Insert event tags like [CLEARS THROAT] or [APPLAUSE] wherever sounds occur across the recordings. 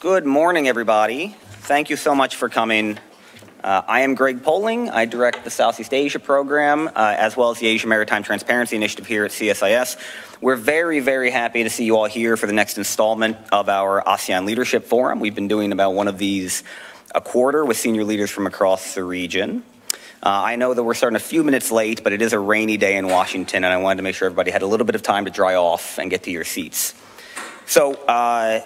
Good morning, everybody. Thank you so much for coming. Uh, I am Greg Poling. I direct the Southeast Asia program uh, as well as the Asia Maritime Transparency Initiative here at CSIS. We're very, very happy to see you all here for the next installment of our ASEAN Leadership Forum. We've been doing about one of these a quarter with senior leaders from across the region. Uh, I know that we're starting a few minutes late, but it is a rainy day in Washington, and I wanted to make sure everybody had a little bit of time to dry off and get to your seats. So, uh,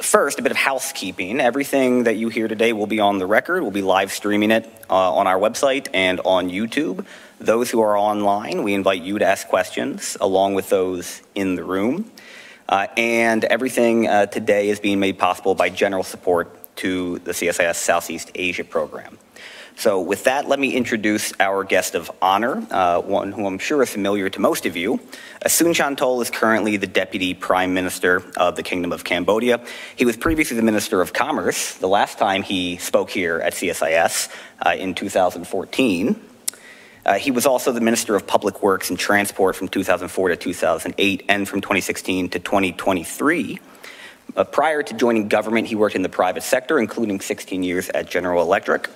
first, a bit of housekeeping. Everything that you hear today will be on the record. We'll be live streaming it uh, on our website and on YouTube. Those who are online, we invite you to ask questions along with those in the room. Uh, and everything uh, today is being made possible by general support to the CSIS Southeast Asia program. So with that, let me introduce our guest of honor, uh, one who I'm sure is familiar to most of you. Asoon Chanthol is currently the Deputy Prime Minister of the Kingdom of Cambodia. He was previously the Minister of Commerce the last time he spoke here at CSIS uh, in 2014. Uh, he was also the Minister of Public Works and Transport from 2004 to 2008 and from 2016 to 2023. Uh, prior to joining government, he worked in the private sector, including 16 years at General Electric.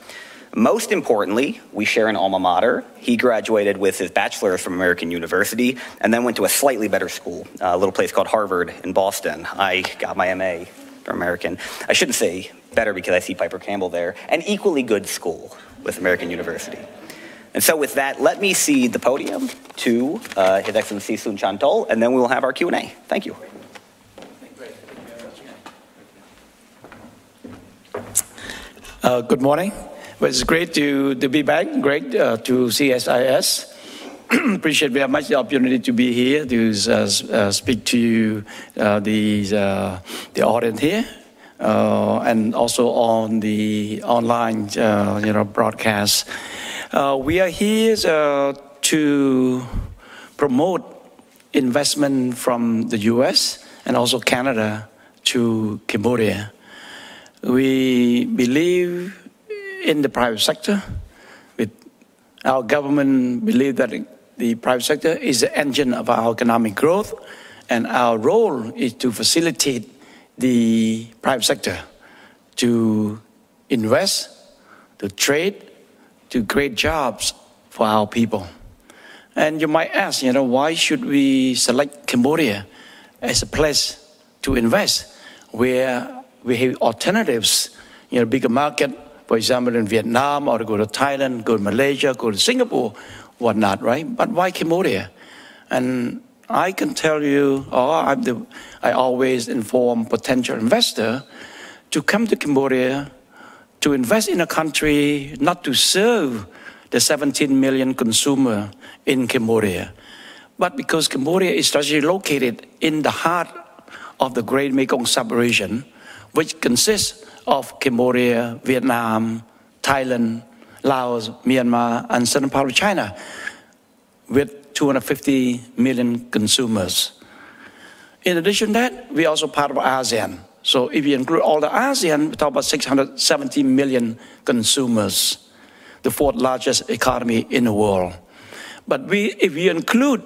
Most importantly, we share an alma mater. He graduated with his bachelor's from American University and then went to a slightly better school, a little place called Harvard in Boston. I got my MA from American. I shouldn't say better because I see Piper Campbell there. An equally good school with American University. And so with that, let me cede the podium to uh, His Excellency Sun Chanthol, and then we will have our Q&A. Thank you. Uh, good morning. Well, it's great to, to be back, great uh, to CSIS. [CLEARS THROAT] Appreciate very much the opportunity to be here to uh, uh, speak to uh, the, uh, the audience here, and also on the online you know, broadcast. we are here to promote investment from the US and also Canada to Cambodia. We believe in the private sector. With our government believe that the private sector is the engine of our economic growth, and our role is to facilitate the private sector to invest, to trade, to create jobs for our people. And you might ask, you know, why should we select Cambodia as a place to invest where we have alternatives, you know, bigger market, for example, in Vietnam or to go to Thailand, go to Malaysia, go to Singapore, whatnot, right? But why Cambodia? And I can tell you, or the, I always inform potential investor to come to Cambodia to invest in a country not to serve the 17 million consumer in Cambodia, but because Cambodia is strategically located in the heart of the Great Mekong Sub-region, which consists of Cambodia, Vietnam, Thailand, Laos, Myanmar, and certain part of China with 250 million consumers. In addition to that, we are also part of ASEAN. So if you include all the ASEAN, we talk about 670 million consumers, the fourth largest economy in the world. But we, if you include,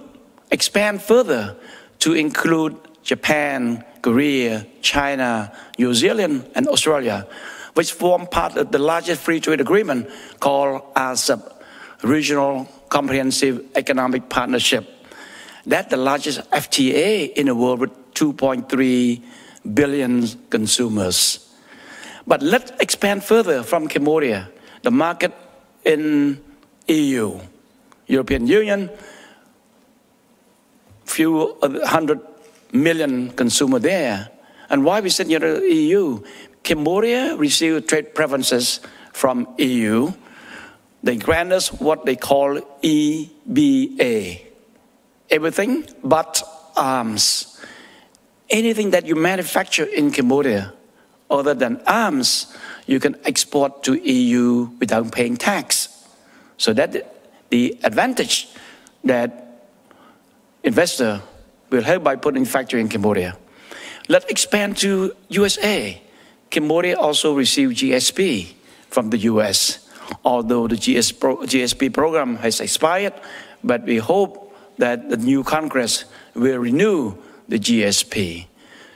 expand further to include Japan, Korea, China, New Zealand, and Australia, which form part of the largest free trade agreement called RCEP, Regional Comprehensive Economic Partnership. That's the largest FTA in the world with 2.3 billion consumers. But let's expand further from Cambodia. The market in EU, European Union, few hundred million consumer there. And why we said you know, EU? Cambodia received trade preferences from EU. They grant us what they call EBA. Everything but arms. Anything that you manufacture in Cambodia other than arms, you can export to EU without paying tax. So that the advantage that investor will help by putting factory in Cambodia. Let's expand to USA. Cambodia also received GSP from the US. Although the GS pro, GSP program has expired, but we hope that the new Congress will renew the GSP.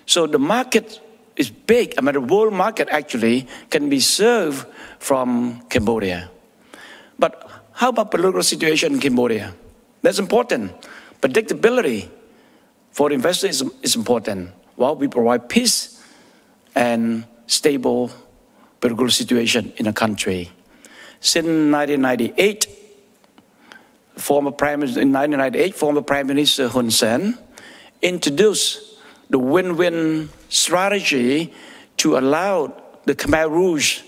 So the market is big. I mean, the world market actually can be served from Cambodia. But how about political situation in Cambodia? That's important. Predictability for the investors is, is important. while we provide peace and stable political situation in a country. Since 1998, former Prime Minister, in 1998, former Prime Minister Hun Sen introduced the win-win strategy to allow the Khmer Rouge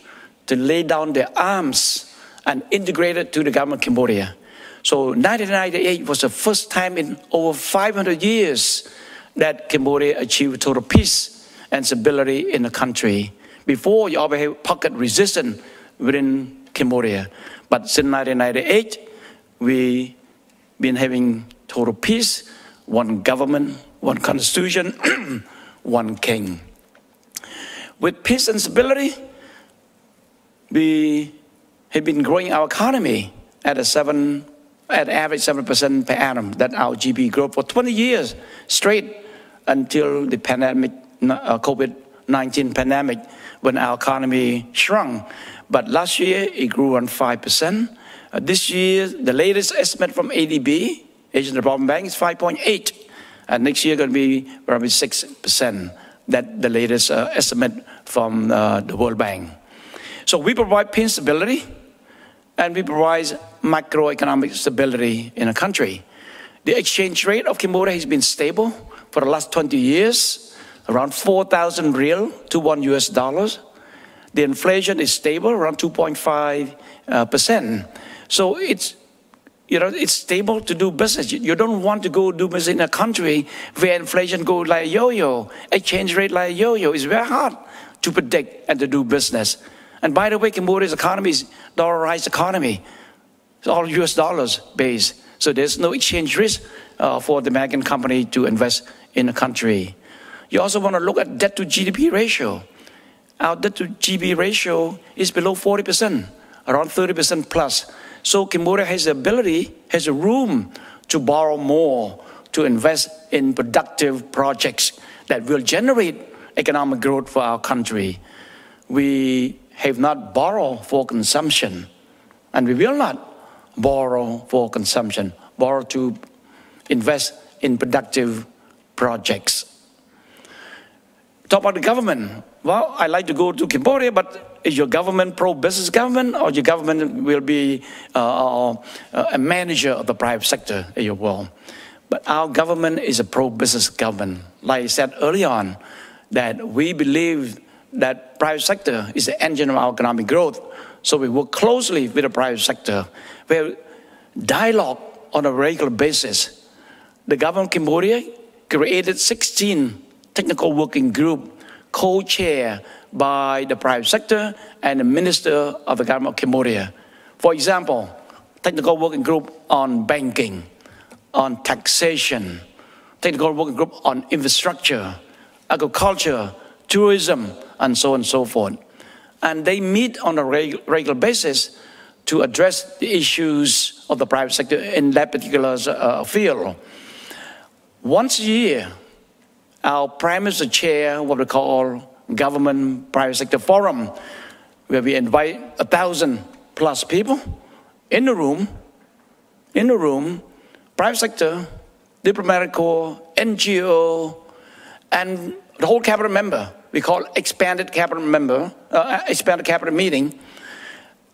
to lay down their arms and integrate it to the government of Cambodia. So 1998 was the first time in over 500 years that Cambodia achieved total peace and stability in the country. Before, you always had pocket resistance within Cambodia. But since 1998, we've been having total peace, one government, one constitution, [CLEARS THROAT] one king. With peace and stability, we have been growing our economy at a seven, at average seven percent per annum. That our GDP growth for 20 years straight until the pandemic, uh, COVID-19 pandemic, when our economy shrunk. But last year it grew on five percent. Uh, this year, the latest estimate from ADB, Asian Development Bank, is 5.8. And next year going to be probably 6%. That the latest uh, estimate from uh, the World Bank. So we provide pin stability and we provide macroeconomic stability in a country. The exchange rate of Cambodia has been stable for the last 20 years, around 4,000 riel to one US dollars. The inflation is stable, around 2.5 uh, percent. So it's you know, it's stable to do business. You don't want to go do business in a country where inflation goes like a yo-yo, exchange rate like yo-yo. It's very hard to predict and to do business. And by the way, Cambodia's economy is dollarized economy. It's all US dollars based. So there's no exchange risk uh, for the American company to invest in the country. You also want to look at debt to GDP ratio. Our debt to GDP ratio is below 40%, around 30% plus. So Cambodia has the ability, has the room to borrow more, to invest in productive projects that will generate economic growth for our country. We have not borrowed for consumption, and we will not borrow for consumption, borrow to invest in productive projects. Talk about the government. Well, I like to go to Cambodia, but is your government pro-business government or your government will be uh, uh, a manager of the private sector in your world? But our government is a pro-business government. Like I said early on, that we believe that private sector is the engine of our economic growth. So we work closely with the private sector. We have dialogue on a regular basis. The government of Cambodia created 16 technical working group co-chaired by the private sector and the Minister of the Government of Cambodia. For example, technical working group on banking, on taxation, technical working group on infrastructure, agriculture, tourism, and so on and so forth. And they meet on a reg regular basis to address the issues of the private sector in that particular uh, field. Once a year, our Prime Minister chair what we call government private sector forum, where we invite a thousand plus people in the room, in the room, private sector, diplomatic corps, NGO, and the whole cabinet member. We call expanded cabinet member, uh, expanded cabinet meeting,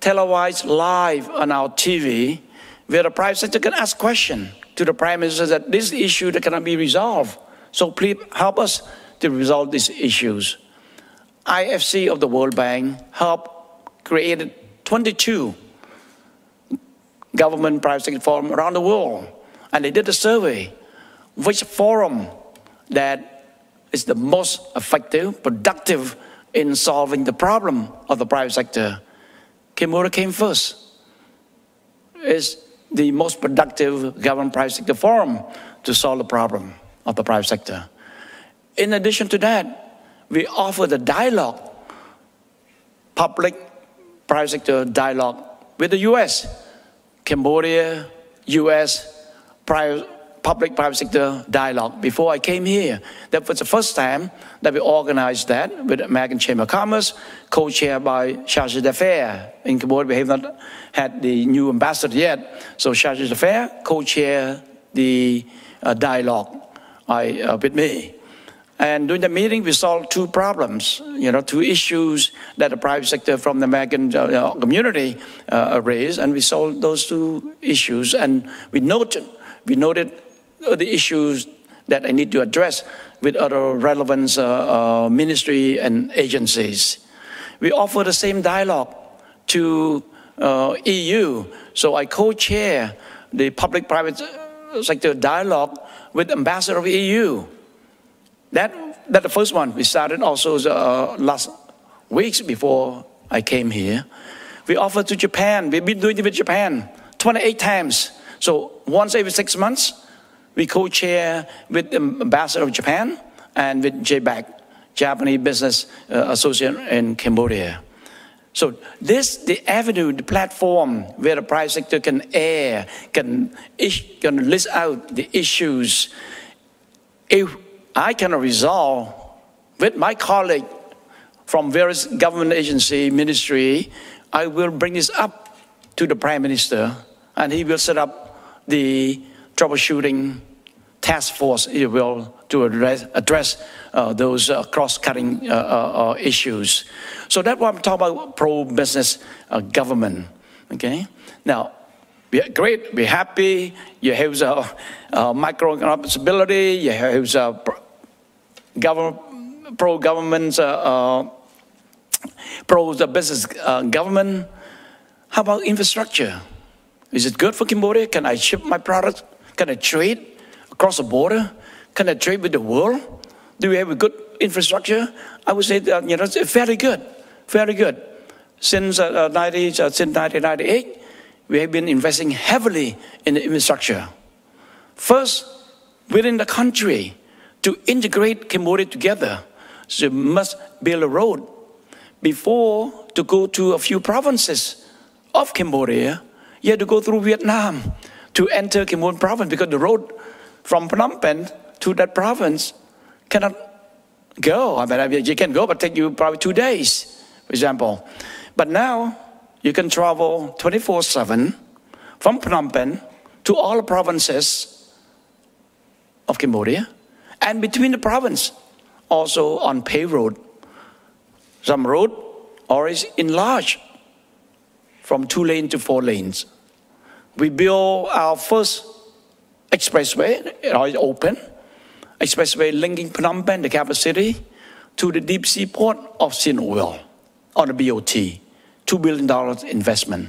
televised live on our TV, where the private sector can ask questions to the prime minister that this issue that cannot be resolved. So please help us to resolve these issues. IFC of the World Bank helped created 22 government private sector forum around the world. And they did a survey, which forum that is the most effective, productive in solving the problem of the private sector. Cambodia came first. It's the most productive government private sector forum to solve the problem of the private sector. In addition to that, we offer the dialogue, public private sector dialogue with the US, Cambodia, US, private, public-private sector dialogue before I came here. That was the first time that we organized that with American Chamber of Commerce, co-chaired by Charge d'Affaires. In Cambodia, we have not had the new ambassador yet. So Charge d'Affaires co-chair the uh, dialogue I, uh, with me. And during the meeting, we solved two problems, you know, two issues that the private sector from the American uh, community uh, raised, and we solved those two issues. And we noted, we noted the issues that I need to address with other relevant uh, uh ministry and agencies. We offer the same dialogue to uh, EU, so I co-chair the public-private sector dialogue with ambassador of EU that, that the first one. We started also uh, last weeks before I came here. We offer to Japan. We've been doing it with Japan 28 times. So once every six months, we co-chair with the ambassador of Japan and with JBAC, Japanese Business uh, Association in Cambodia. So this, the avenue, the platform where the private sector can air, can, can list out the issues. If I can resolve with my colleague from various government agency, ministry, I will bring this up to the Prime Minister and he will set up the troubleshooting task force, he will, to address, address uh, those uh, cross-cutting uh, uh, uh issues. So that's what I'm talking about pro-business uh, government, okay? Now, we're great, we're happy, you have a, microeconomic stability, you have a government, pro-government, pro-business government. How about infrastructure? Is it good for Cambodia? Can I ship my products? Can I trade across the border? Can I trade with the world? Do we have a good infrastructure? I would say that, you know, it's very good, very good. Since, uh, 90, uh, since 1998, we have been investing heavily in the infrastructure. First, within the country, to integrate Cambodia together, so you must build a road before to go to a few provinces of Cambodia. You have to go through Vietnam to enter Cambodian province because the road from Phnom Penh to that province cannot go. I mean, you can go, but take you probably two days, for example. But now you can travel 24/7 from Phnom Penh to all provinces of Cambodia and between the province, also on paved road. Some road already enlarged from two lanes to four lanes. We built our first expressway, it already open, expressway linking Phnom Penh, the capital city, to the deep sea port of Sihanouk on the BOT, $2 billion investment.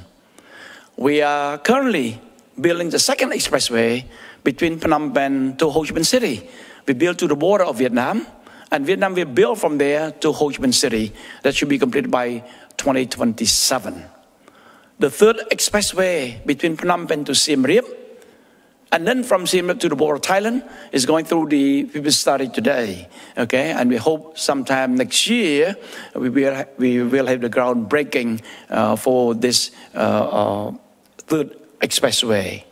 We are currently building the second expressway between Phnom Penh to Ho Chi Minh City, we built to the border of Vietnam, and Vietnam will build from there to Ho Chi Minh City. That should be completed by 2027. The third expressway between Phnom Penh to Siem Reap, and then from Siem Reap to the border of Thailand is going through the, will study today, okay? And we hope sometime next year we will, we will have the groundbreaking uh, for this uh, uh, third expressway.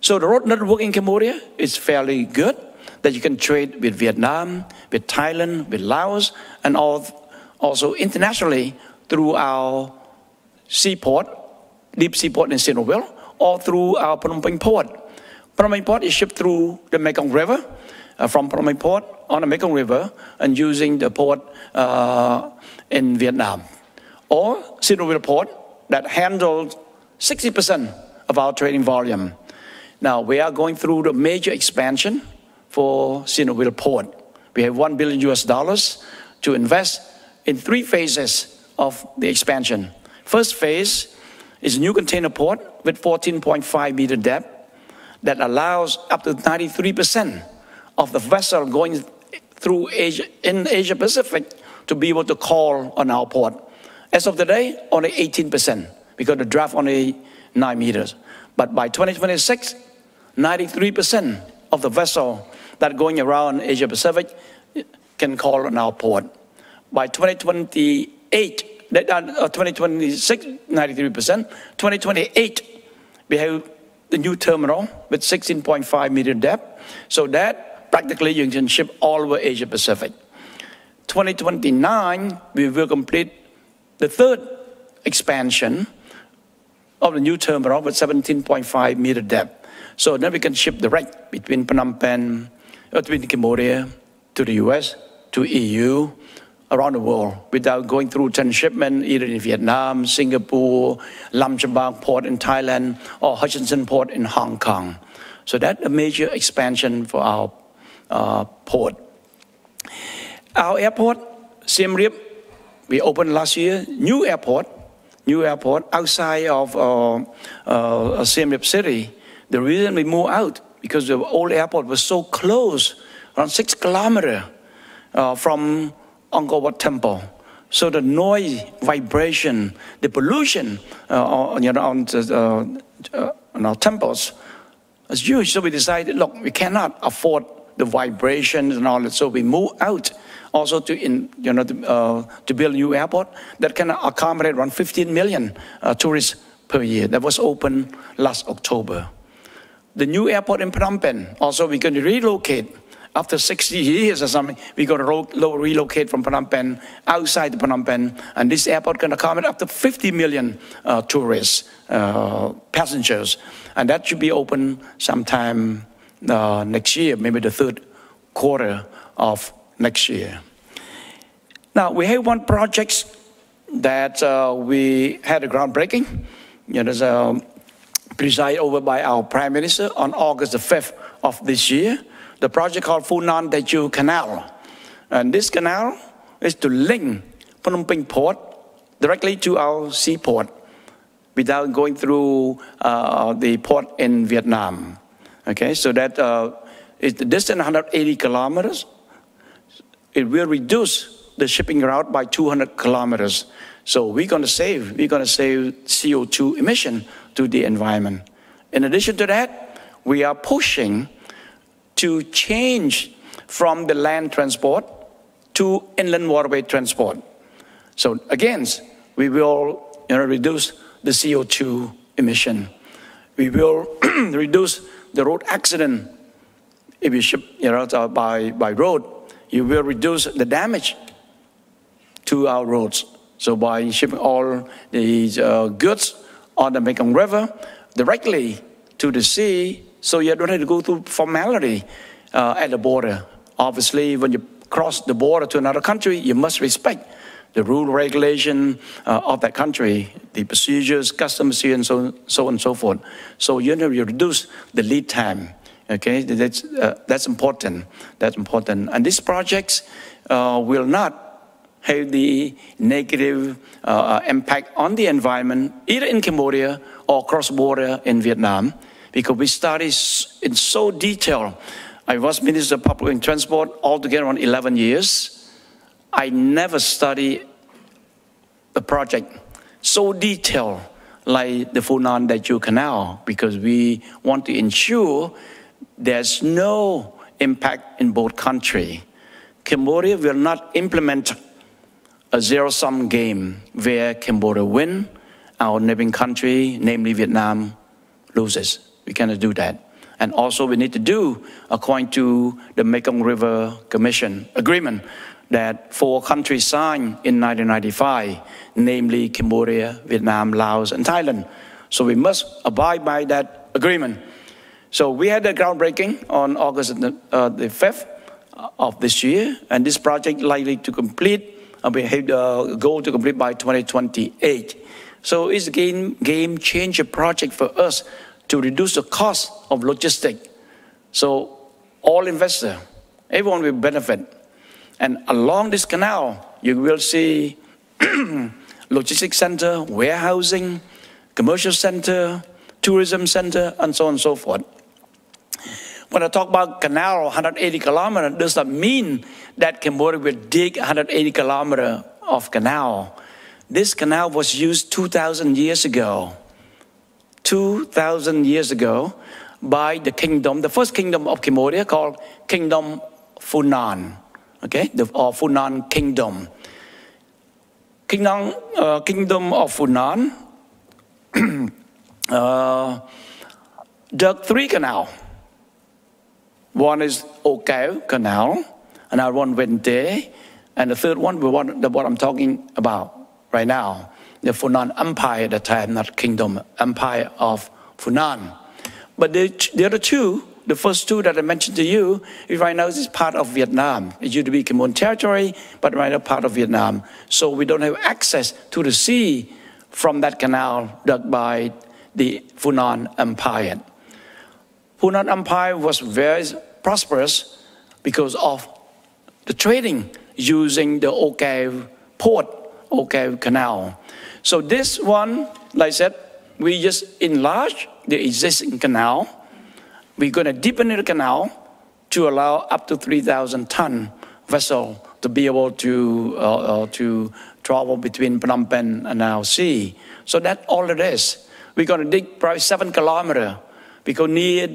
So the road network in Cambodia is fairly good that you can trade with Vietnam, with Thailand, with Laos, and all, also internationally through our seaport, deep seaport in Sihanoukville, or through our Phnom Penh port. Phnom Penh port is shipped through the Mekong River, uh, from Phnom Penh port on the Mekong River, and using the port uh, in Vietnam. Or Sihanoukville port that handles 60% of our trading volume. Now, we are going through the major expansion for Sihanoukville Port. We have 1 billion US dollars to invest in three phases of the expansion. First phase is a new container port with 14.5 meter depth that allows up to 93% of the vessel going through Asia, in Asia Pacific to be able to call on our port. As of today, only 18% because the draft only 9 meters. But by 2026, 93% of the vessel that going around Asia Pacific can call on our port. By 2028, uh, 2026, 93%. 2028, we have the new terminal with 16.5 meter depth So that practically you can ship all over Asia Pacific. 2029, we will complete the third expansion of the new terminal with 17.5 meter depth. So then we can ship direct between Phnom Penh, uh, between Cambodia to the US, to EU, around the world without going through transshipment either in Vietnam, Singapore, Laem Chabang port in Thailand, or Hutchison port in Hong Kong. So that's a major expansion for our uh, port. Our airport, Siem Reap, we opened last year, new airport, new airport outside of uh, uh, Siem Reap City. The reason we moved out, because the old airport was so close, around six kilometers uh, from Angkor Temple. So the noise, vibration, the pollution uh, you know, on, the, uh, uh, on our temples is huge. So we decided, look, we cannot afford the vibrations and all that. So we move out also to, in, you know, to, uh, to build a new airport that can accommodate around 15 million uh, tourists per year. That was open last October. The new airport in Phnom Penh, also we're going to relocate after 60 years or something, we got to relocate from Phnom Penh outside Phnom Penh, and this airport can accommodate up to 50 million uh, tourists, uh, passengers, and that should be open sometime uh, next year, maybe the third quarter of next year. Now we have one project that uh, we had a groundbreaking. You know, there's a presided over by our Prime Minister on August the 5th of this year the project called Funan Techo Canal. And this canal is to link Phnom Penh port directly to our seaport without going through uh, the port in Vietnam. Okay, so that uh, is the distance 180 kilometers. It will reduce the shipping route by 200 kilometers. So we're going to save, we're going to save CO2 emission to the environment. In addition to that, we are pushing to change from the land transport to inland waterway transport. So again, we will you know, reduce the CO2 emission. We will [CLEARS THROAT] reduce the road accident. If you ship you know, by, by road, you will reduce the damage to our roads. So by shipping all these uh, goods on the Mekong River directly to the sea, so you don't have to go through formality uh, at the border. Obviously, when you cross the border to another country, you must respect the rule regulation uh, of that country, the procedures, customs, and so, so on and so forth. So you know you reduce the lead time. Okay, that's uh, that's important. That's important. And these projects uh, will not have the negative uh, impact on the environment either in Cambodia or cross border in Vietnam because we studied in so detail. I was Minister of Public Transport altogether on 11 years. I never studied a project so detailed like the Funan Techo Canal because we want to ensure there's no impact in both countries. Cambodia will not implement a zero-sum game where Cambodia win, our neighboring country, namely Vietnam, loses. We cannot do that. And also we need to do, according to the Mekong River Commission agreement, that four countries signed in 1995, namely Cambodia, Vietnam, Laos, and Thailand. So we must abide by that agreement. So we had a groundbreaking on August the, uh, the 5th of this year, and this project likely to complete, uh, we have a goal to complete by 2028. So it's a game, game changer project for us to reduce the cost of logistics. So all investors, everyone will benefit. And along this canal, you will see [CLEARS THROAT] logistics center, warehousing, commercial center, tourism center, and so on and so forth. When I talk about canal 180 kilometers, does that mean that Cambodia will dig 180 kilometers of canal? This canal was used 2,000 years ago 2,000 years ago by the kingdom, the first kingdom of Cambodia called Kingdom Funan, okay, the, or Funan Kingdom. Kingdom, uh, kingdom of Funan [CLEARS THROAT] uh, dug three canal. One is Okao Canal, another one Vente, and the third one, one the, what I'm talking about right now, the Funan Empire at the time, not kingdom, empire of Funan. But the, the other two, the first two that I mentioned to you, right now is part of Vietnam. It used to be Khmer territory, but right now part of Vietnam. So we don't have access to the sea from that canal dug by the Funan Empire. Funan Empire was very prosperous because of the trading using the Oka port, Oka canal. So this one, like I said, we just enlarge the existing canal. We're going to deepen the canal to allow up to 3,000 ton vessel to be able to, uh, uh, to travel between Phnom Penh and Lao Sea. So that's all it is. We're going to dig probably seven kilometer because near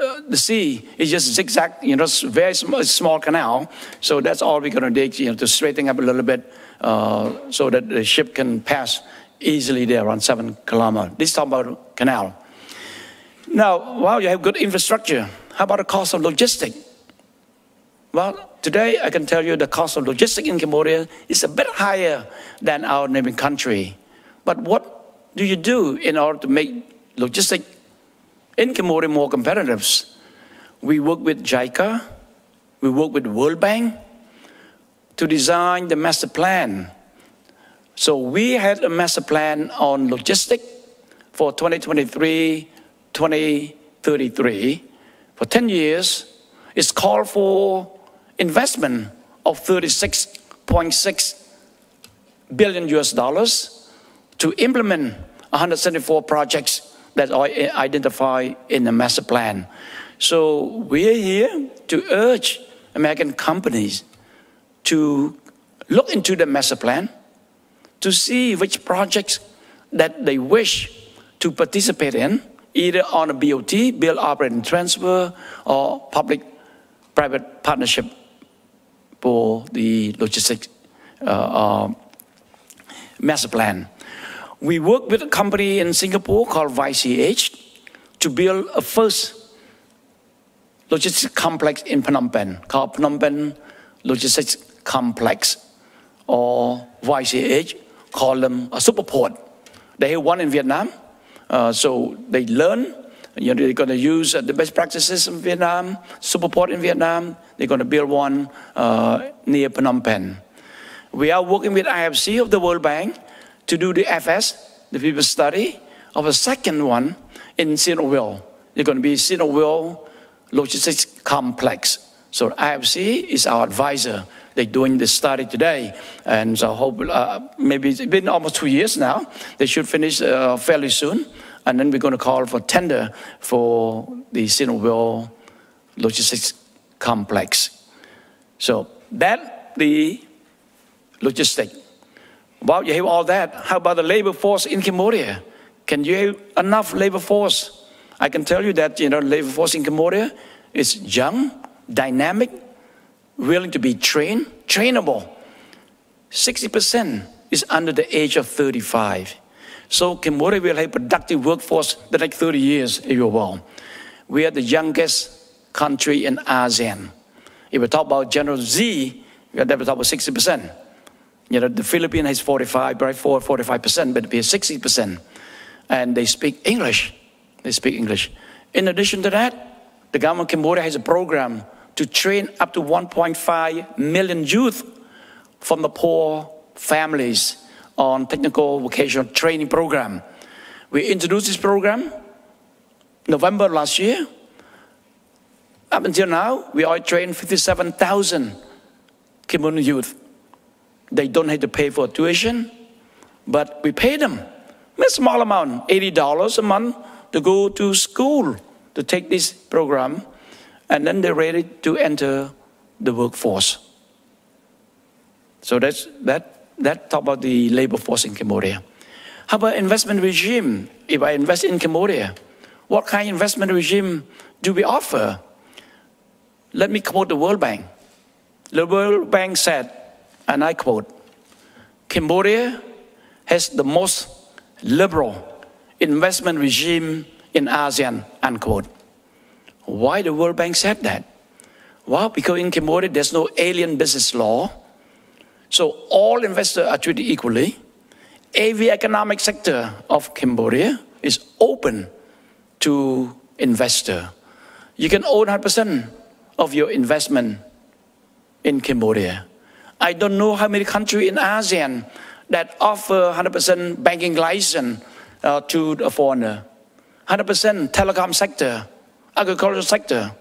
uh, the sea is just zigzag, you know, very small, small canal. So that's all we're going to dig, you know, to straighten up a little bit uh, so that the ship can pass easily there around seven kilometer. This is about canal. Now, while you have good infrastructure, how about the cost of logistics? Well, today I can tell you the cost of logistics in Cambodia is a bit higher than our neighboring country. But what do you do in order to make logistics in Cambodia more competitive? We work with JICA, we work with World Bank to design the master plan. So we had a master plan on logistics for 2023 2033 for 10 years. It's called for investment of 36.6 billion US dollars to implement 174 projects that are identified in the master plan. So we're here to urge American companies to look into the master plan to see which projects that they wish to participate in, either on a BOT, build, operate, and transfer, or public-private partnership for the logistics uh, uh, master plan. We work with a company in Singapore called YCH to build a first logistics complex in Phnom Penh called Phnom Penh Logistics Complex or YCH, call them a super port. They have one in Vietnam, uh, so they learn you know, they're going to use uh, the best practices in Vietnam, Superport in Vietnam. They're going to build one uh, near Phnom Penh. We are working with IFC of the World Bank to do the FS, the people study, of a second one in Sihanoukville. They're going to be Sihanoukville Logistics Complex. So IFC is our advisor. They're doing the study today, and so hope uh, maybe it's been almost two years now. They should finish uh, fairly soon and then we're going to call for tender for the Sihanoukville logistics complex. So that the logistic. Well, you have all that, how about the labor force in Cambodia? Can you have enough labor force? I can tell you that you know labor force in Cambodia is young, dynamic, willing to be trained, trainable. 60% is under the age of 35. So Cambodia will have productive workforce the next 30 years, if you will. We are the youngest country in ASEAN. If we talk about General Z, we are talk about 60%. You know, the Philippines has 45, right, 45%, but we have 60%. And they speak English. They speak English. In addition to that, the government of Cambodia has a program to train up to 1.5 million youth from the poor families on technical vocational training program. We introduced this program November last year. Up until now, we are trained 57,000 Cambodian youth. They don't have to pay for tuition, but we pay them a small amount, $80 a month to go to school to take this program, and then they're ready to enter the workforce. So that's that that talk about the labor force in Cambodia. How about investment regime? If I invest in Cambodia, what kind of investment regime do we offer? Let me quote the World Bank. The World Bank said, and I quote, Cambodia has the most liberal investment regime in ASEAN, unquote. Why the World Bank said that? Well, because in Cambodia there's no alien business law. So all investors are treated equally. Every economic sector of Cambodia is open to investor. You can own 100% of your investment in Cambodia. I don't know how many countries in ASEAN that offer 100% banking license uh, to a foreigner, 100% telecom sector, agricultural sector.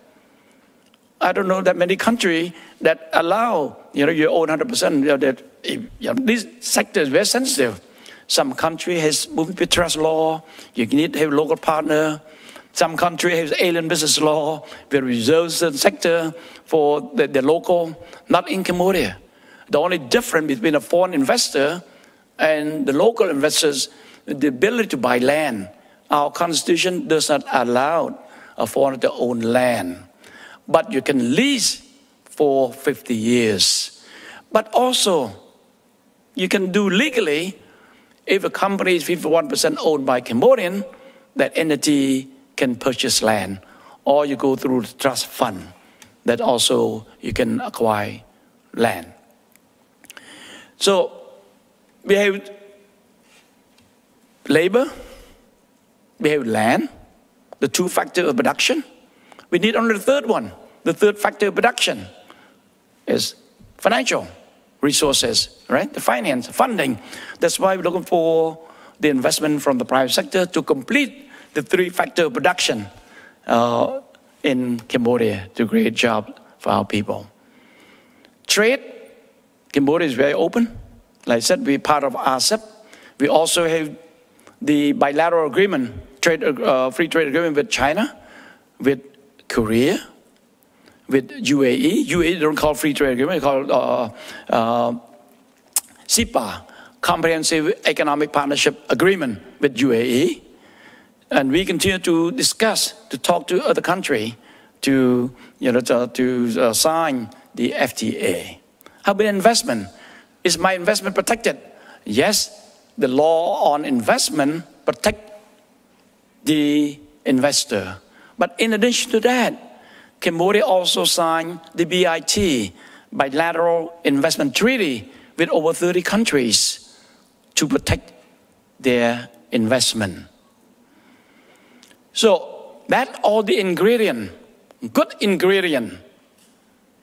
I don't know that many countries that allow you know you own 100%. You know, that you know, this sector is very sensitive. Some country has moving trust law. You need to have a local partner. Some country has alien business law. We reserve certain sector for the, the local, not in Cambodia. The only difference between a foreign investor and the local investors, the ability to buy land. Our constitution does not allow a foreigner to own land, but you can lease for 50 years. But also, you can do legally if a company is 51% owned by Cambodian, that entity can purchase land, or you go through the trust fund that also you can acquire land. So we have labor, we have land, the two factor of production. We need only the third one. The third factor of production is financial resources, right? The finance, funding. That's why we're looking for the investment from the private sector to complete the three factor of production uh, in Cambodia to create jobs for our people. Trade, Cambodia is very open. Like I said, we're part of RCEP. We also have the bilateral agreement, trade, uh, free trade agreement with China, with Korea, with UAE. UAE don't call free trade agreement, they call uh, uh, CEPA, Comprehensive Economic Partnership Agreement with UAE. And we continue to discuss, to talk to other country to, you know, to, to uh, sign the FTA. How about investment? Is my investment protected? Yes, the law on investment protect the investor. But in addition to that, Cambodia also signed the BIT, Bilateral Investment Treaty, with over 30 countries to protect their investment. So that all the ingredient, good ingredient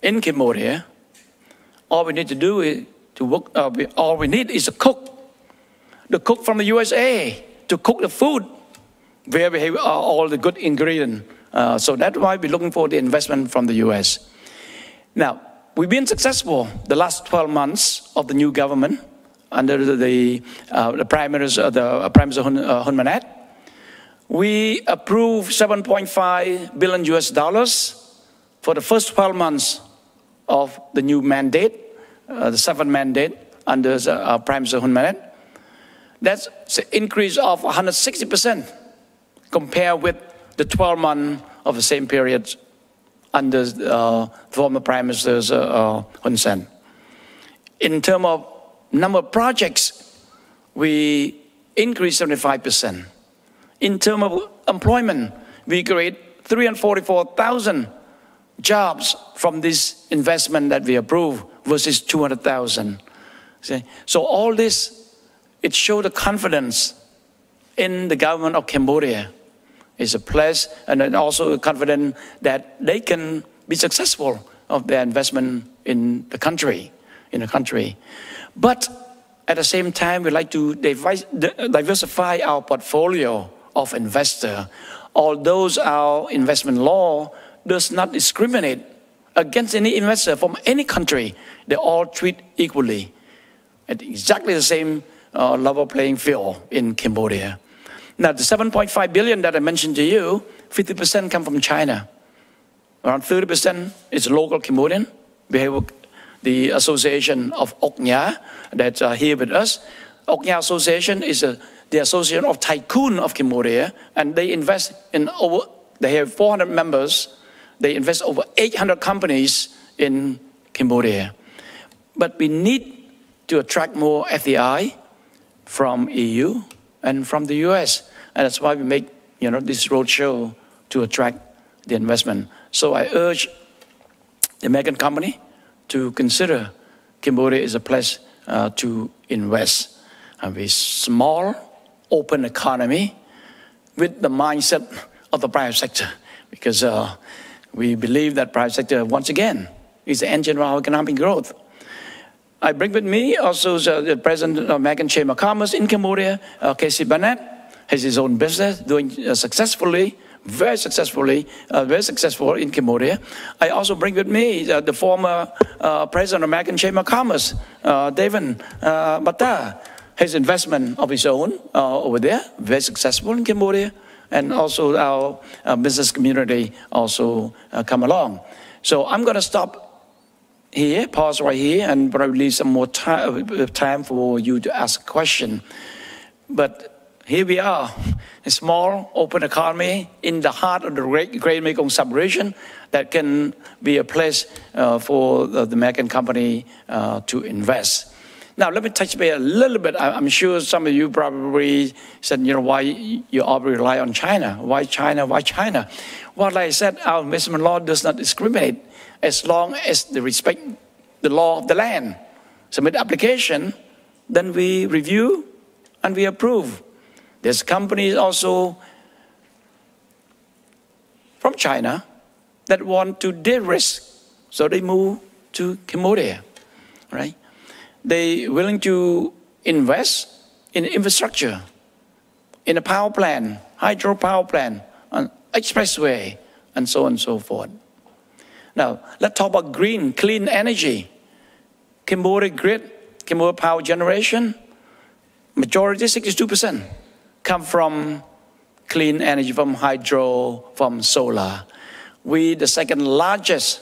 in Cambodia, all we need to do is to work, uh, all we need is a cook. The cook from the USA to cook the food where we have uh, all the good ingredients. Uh, so that's why we're looking for the investment from the US. Now, we've been successful the last 12 months of the new government under the, the, uh, the Prime Minister, the uh, Prime Minister Hun, uh, Hun Manet. We approved 7.5 billion US dollars for the first 12 months of the new mandate uh, the seventh mandate under uh, Prime Minister Hun Manet. That's an increase of 160% compared with the 12 months of the same period under uh, former Prime Minister uh, uh, Hun Sen. In terms of number of projects, we increased 75%. In terms of employment, we create 344,000 jobs from this investment that we approve versus 200,000. So all this, it showed the confidence in the government of Cambodia. It's a place and also confident that they can be successful of their investment in the country, in the country. But at the same time, we like to diversify our portfolio of investor. Although our investment law does not discriminate against any investor from any country, they all treat equally at exactly the same uh, level playing field in Cambodia. Now, the 7.5 billion that I mentioned to you, 50% come from China. Around 30% is local Cambodian. We have the Association of Ok Nha that's uh, here with us. Ok Nha Association is a, the association of tycoon of Cambodia, and they invest in over, they have 400 members they invest over 800 companies in Cambodia. But we need to attract more FDI from EU and from the US. And that's why we make you know, this roadshow to attract the investment. So I urge the American company to consider Cambodia as a place uh, to invest. And with small, open economy, with the mindset of the private sector, because uh, we believe that private sector, once again, is the engine of our economic growth. I bring with me also the president of American Chamber of Commerce in Cambodia, uh, Casey Barnett, has his own business, doing uh, successfully, very successfully, uh, very successful in Cambodia. I also bring with me uh, the former uh, president of American Chamber of Commerce, uh, David uh, Bata, his investment of his own uh, over there, very successful in Cambodia, and also our, business community also uh, come along. So I'm going to stop here, pause right here, and probably leave some more time, uh, for you to ask a question. But here we are, a small open economy in the heart of the Great, Great Mekong sub-region that can be a place uh, for the, the, American company uh, to invest. Now, let me touch base a little bit. I'm sure some of you probably said, you know, why you always rely on China? Why China? Why China? Well, like I said, our investment law does not discriminate as long as they respect the law of the land. Submit application, then we review and we approve. There's companies also from China that want to de-risk, so they move to Cambodia, right? They willing to invest in infrastructure, in a power plant, hydro power plant, an expressway, and so on and so forth. Now, let's talk about green, clean energy. Cambodia grid, Cambodia power generation, majority 62% come from clean energy, from hydro, from solar. We the second largest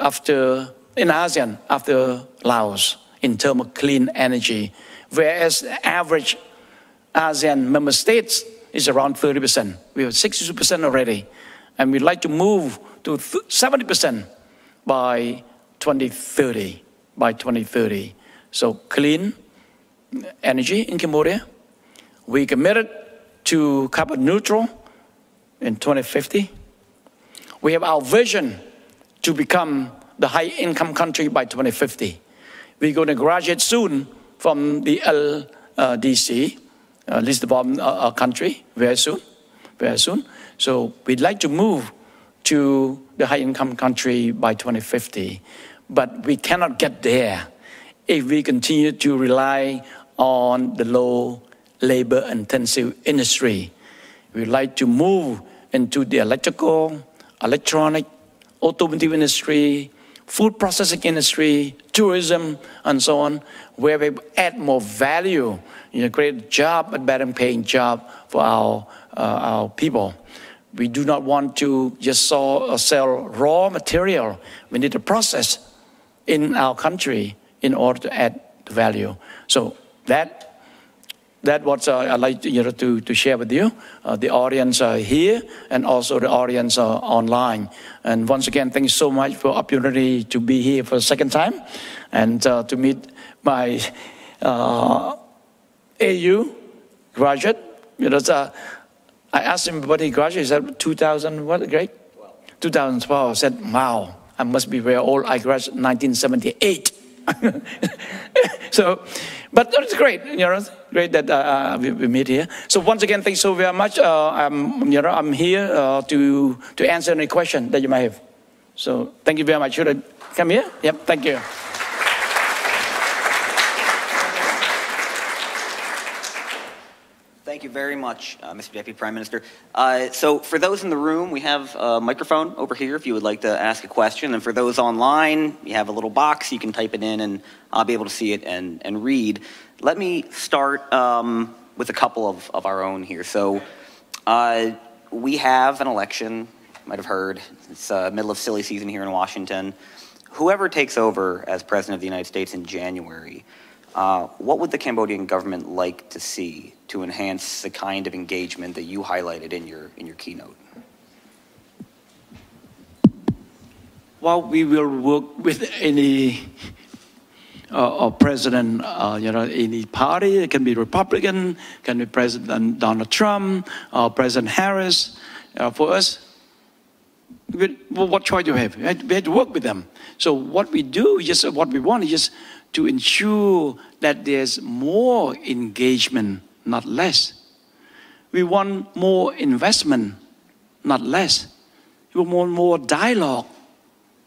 after in ASEAN after Laos in terms of clean energy, whereas the average ASEAN member states is around 30%. We have 62% already, and we'd like to move to 70% by 2030. By 2030, so clean energy in Cambodia we committed to carbon neutral in 2050. We have our vision to become the high income country by 2050. We're going to graduate soon from the LDC, uh, least developed uh, country, very soon, very soon. So we'd like to move to the high income country by 2050. But we cannot get there if we continue to rely on the low labor intensive industry. We'd like to move into the electrical, electronic, automotive industry, food processing industry, tourism, and so on, where we add more value, you know, create job, a better paying job for our, uh, our people. We do not want to just sell, uh, sell raw material. We need to process in our country in order to add value. So that that what uh, I'd like to, you know, to, to share with you, uh, the audience uh, here and also the audience online. And once again, thank you so much for opportunity to be here for the second time and uh, to meet my uh, AU graduate. You know, I asked him what he graduated. He said 2000, what grade? 2012. I said, wow, I must be very old. I graduated 1978. [LAUGHS] so, but it's great, you know, great that uh, uh, we, we, meet here. So once again, thanks so very much. Uh, I'm, you know, I'm here uh, to, to answer any question that you might have. So thank you very much. Should I come here? Yep, thank you. Thank you very much, uh, Mr. Deputy Prime Minister. Uh, so for those in the room, we have a microphone over here if you would like to ask a question. And for those online, you have a little box. You can type it in and I'll be able to see it and, and read. Let me start um, with a couple of, of our own here. So uh, we have an election, you might have heard. It's uh, middle of silly season here in Washington. Whoever takes over as President of the United States in January, uh, what would the Cambodian government like to see to enhance the kind of engagement that you highlighted in your, in your keynote? Well, we will work with any uh, president, uh, you know, any party. It can be Republican, can be President Donald Trump, or President Harris. Uh, for us, well, what choice do we have? We had, we had to work with them. So what we do, just what we want is just to ensure that there's more engagement, not less. We want more investment, not less. We want more dialogue,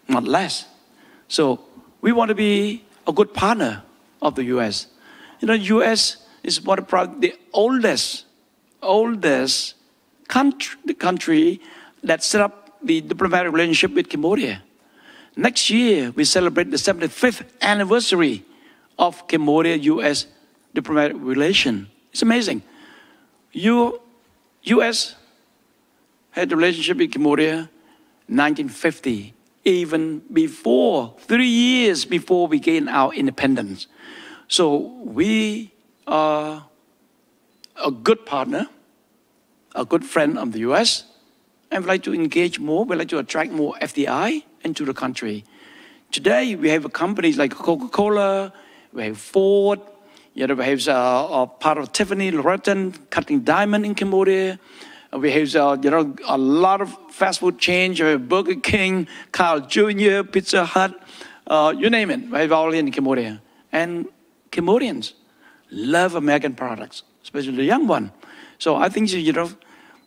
not less. So we want to be a good partner of the U.S. You know, U.S. is one of the oldest, oldest country, the country that set up the diplomatic relationship with Cambodia. Next year, we celebrate the 75th anniversary of Cambodia-U.S. diplomatic relation. It's amazing. You, U.S. had a relationship with Cambodia 1950, even before, three years before we gained our independence. So we are a good partner, a good friend of the U.S., and we'd like to engage more, we'd like to attract more FDI into the country. Today, we have companies like Coca-Cola, we have Ford, you know, we have uh, part of Tiffany Laurelton cutting diamond in Cambodia. We have uh, you know a lot of fast food chains, Burger King, Carl Jr., Pizza Hut, uh, you name it. We have all in Cambodia, and Cambodians love American products, especially the young one. So I think you know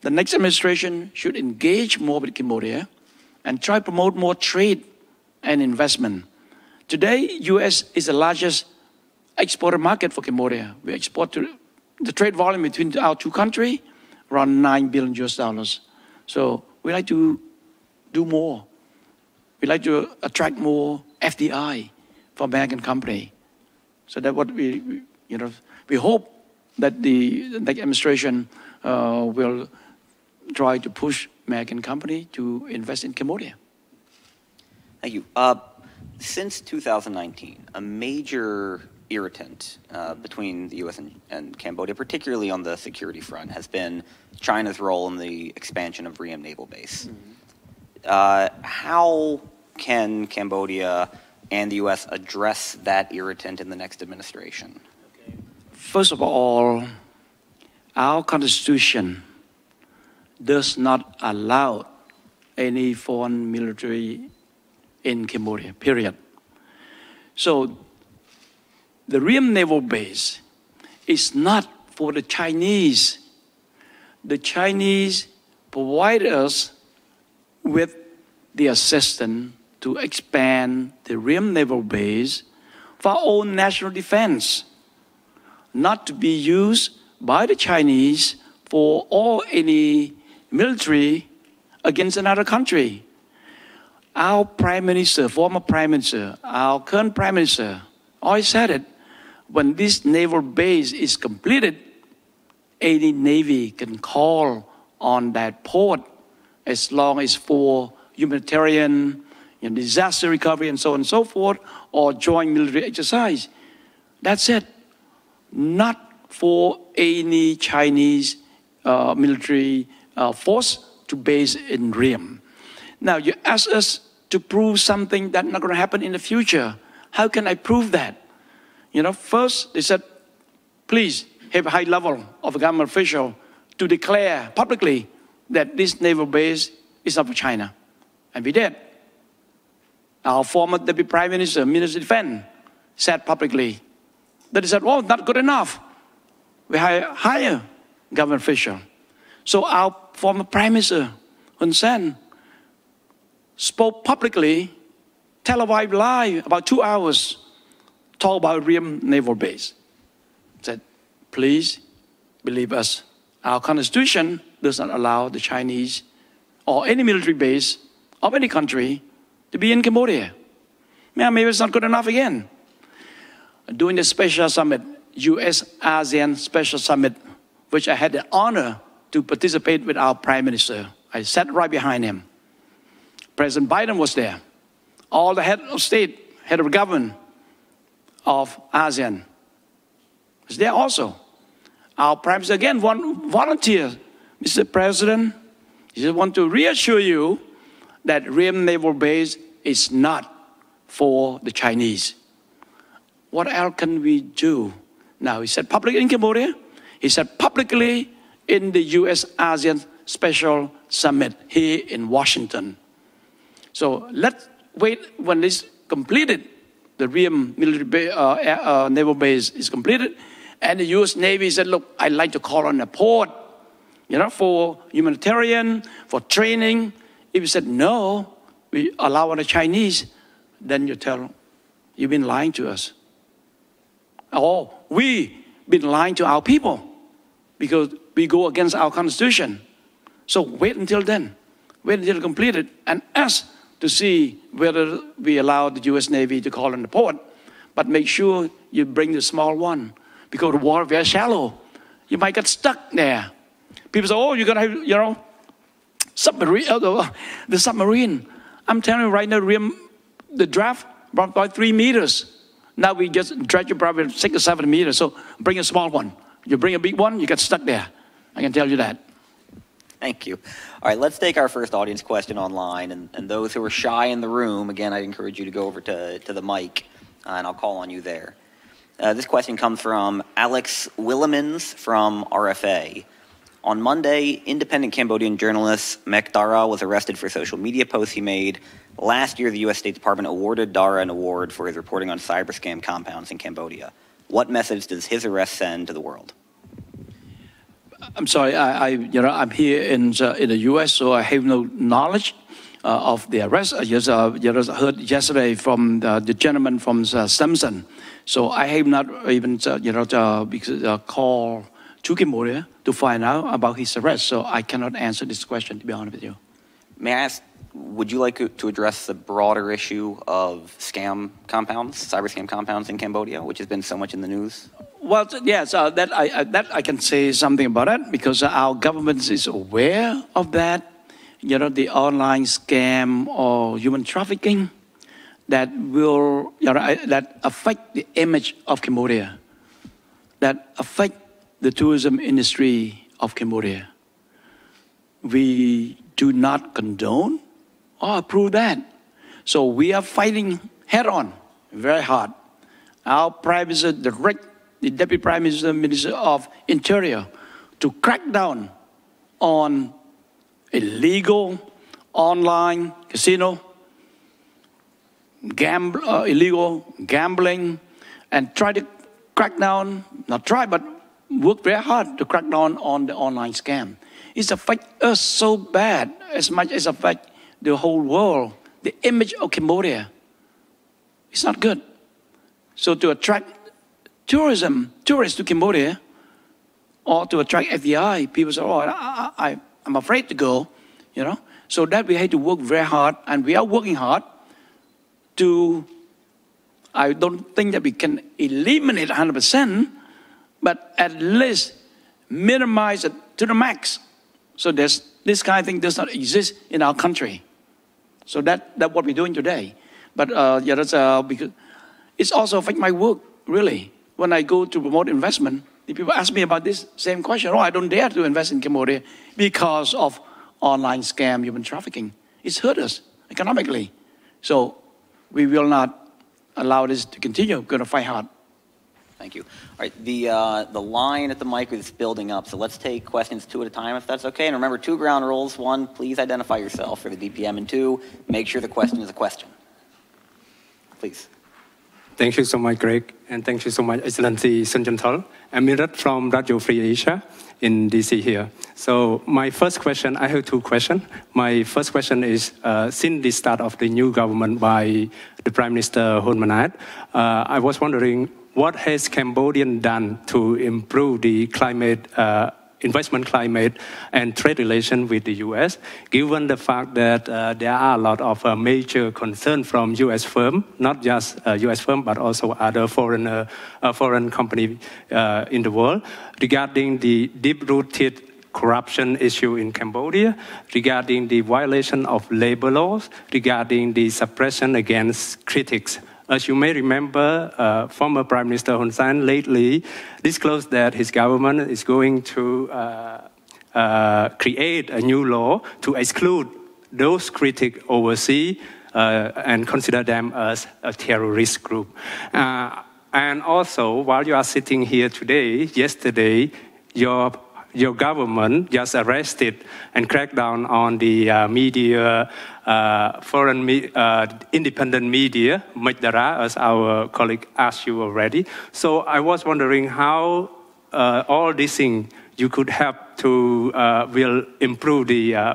the next administration should engage more with Cambodia and try to promote more trade and investment. Today, U.S. is the largest exporter market for Cambodia. We export to the trade volume between our two countries around 9 billion US dollars. So we like to do more. We like to attract more FDI for American company. So that what we, you know, we hope that the next administration uh, will try to push American company to invest in Cambodia. Thank you. Uh, since 2019, a major irritant uh, between the U.S. And, and, Cambodia, particularly on the security front, has been China's role in the expansion of Ream Naval Base. Mm-hmm. Uh, how can Cambodia and the U.S. address that irritant in the next administration? First of all, our constitution does not allow any foreign military in Cambodia, period. So the Ream Naval Base is not for the Chinese. The Chinese provide us with the assistance to expand the Ream Naval Base for our own national defense, not to be used by the Chinese for all any military against another country. Our Prime Minister, former Prime Minister, our current Prime Minister, always said it when this naval base is completed, any navy can call on that port as long as for humanitarian, you know, disaster recovery, and so on and so forth, or joint military exercise. That's it. Not for any Chinese uh, military uh, force to base in Ream. Now, you ask us to prove something that's not going to happen in the future. How can I prove that? You know, first they said, please have a high level of government official to declare publicly that this naval base is for China. And we did. Our former Deputy Prime Minister, Minister of Defense, said publicly that he said, well, not good enough. We hire higher government official. So our former Prime Minister, Hun Sen, spoke publicly, televised live about two hours talk about Ream Naval Base. Said, please believe us. Our constitution does not allow the Chinese or any military base of any country to be in Cambodia. Yeah, maybe it's not good enough again. During the special summit, US ASEAN special summit, which I had the honor to participate with our prime minister, I sat right behind him. President Biden was there. All the head of state, head of government, of ASEAN is there also. Our Prime Minister again one volunteer, Mr. President, he just want to reassure you that Ream Naval Base is not for the Chinese. What else can we do? Now, he said publicly in Cambodia, he said publicly in the US ASEAN Special Summit here in Washington. So let's wait when it's completed, the Ream military ba- uh, uh, naval base is completed, and the U.S. Navy said, "Look, I'd like to call on a port, you know, for humanitarian, for training." If you said no, we allow the Chinese, then you tell, "You've been lying to us." Or we been lying to our people because we go against our constitution. So wait until then. Wait until completed and ask to see whether we allow the US Navy to call in the port. But make sure you bring the small one because the water very shallow. You might get stuck there. People say, oh, you're going to have, you know, submarine, uh, the submarine. I'm telling you right now, the draft brought by three meters. Now we just dredge it probably six or seven meters. So bring a small one. You bring a big one, you get stuck there. I can tell you that. Thank you. All right, let's take our first audience question online. And, and those who are shy in the room, again, I encourage you to go over to, to the mic, uh, and I'll call on you there. Uh, this question comes from Alex Willemyns from RFA. On Monday, independent Cambodian journalist Mech Dara was arrested for social media posts he made. Last year, the U.S. State Department awarded Dara an award for his reporting on cyber scam compounds in Cambodia. What message does his arrest send to the world? I'm sorry, I, I you know, I'm here in, uh, in the U.S., so I have no knowledge uh, of the arrest. I just, uh, heard yesterday from the, the gentleman from uh, Samsung. So I have not even, uh, you know, uh, uh, call to find out about his arrest. So I cannot answer this question, to be honest with you. May I ask, would you like to address the broader issue of scam compounds, cyber scam compounds in Cambodia, which has been so much in the news? Well, yes, uh, that, I, uh, that I can say something about it because our government is aware of that. You know, the online scam or human trafficking that will, you know, that affect the image of Cambodia, that affect the tourism industry of Cambodia. We do not condone or approve that. So we are fighting head on, very hard. Our Minister direct the Deputy Prime Minister, Minister of Interior, to crack down on illegal online casino, gamble, uh, illegal gambling, and try to crack down, not try, but work very hard to crack down on the online scam. It's affect us so bad as much as affect the whole world. The image of Cambodia is not good. So to attract tourism, tourists to Cambodia, or to attract FDI, people say, oh, I, I, I'm afraid to go, you know. So that we have to work very hard, and we are working hard to, I don't think that we can eliminate 100%, but at least minimize it to the max. So there's, this kind of thing does not exist in our country. So that, that's what we're doing today. But uh, yeah, that's uh, because it's also affect my work, really when I go to promote investment, the people ask me about this same question. Oh, I don't dare to invest in Cambodia because of online scam, human trafficking. It's hurt us economically. So we will not allow this to continue. We're going to fight hard. Thank you. All right, the, uh, the line at the mic is building up, so let's take questions two at a time if that's okay. And remember, two ground rules. One, please identify yourself for the DPM, and two, make sure the question is a question. Please. Thank you so much, Greg, and thank you so much, Excellency Sun Chanthol. I'm Mirat from Radio Free Asia in DC here. So my first question, I have two questions. My first question is, uh, since the start of the new government by the Prime Minister Hun Manet, uh, I was wondering what has Cambodia done to improve the climate uh, investment climate and trade relation with the U.S., given the fact that uh, there are a lot of uh, major concerns from U.S. firm, not just uh, U.S. firm, but also other foreign, uh, uh, foreign company uh, in the world regarding the deep-rooted corruption issue in Cambodia, regarding the violation of labor laws, regarding the suppression against critics as you may remember, uh, former Prime Minister Hun Sen lately disclosed that his government is going to uh, uh, create a new law to exclude those critics overseas uh, and consider them as a terrorist group. Uh, and also, while you are sitting here today, yesterday, your your government just arrested and cracked down on the uh, media, uh, foreign me uh, independent media, Mech Dara, as our colleague asked you already. So I was wondering how uh, all these things you could help to uh, will improve the uh,